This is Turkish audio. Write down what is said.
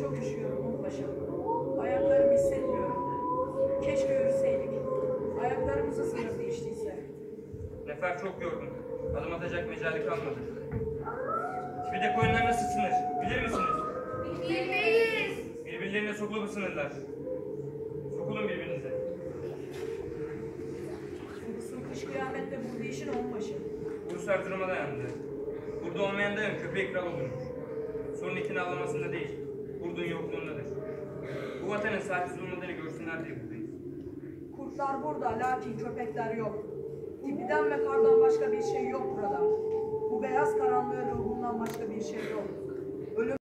çok üşüyorum onbaşım. Ayaklarımı hissetmiyorum. Keşke yürüseydik. Ayaklarımız ısınırdı içtiyse. Nefer çok yorgun. Adım atacak mecali kalmadı. Tipi de koyunlar nasıl sınır? Bilir misiniz? Bilmeyiz. Birbirlerine sokulup ısınırlar. Sokulun birbirinize. Kıbrıs'ın kış kıyamette burada işin onbaşı. Rus Erzurum'a dayandı. Burada olmayan dayan köpeği kral olurmuş. Sorun itin ağlamasında değil, kurdun yokluğundadır. Bu vatanın sahipsiz olmadığını görsünler diye buradayız. Kurtlar burada lakin köpekler yok. Tipiden ve kardan başka bir şey yok burada. Bu beyaz karanlığın ruhundan başka bir şey yok.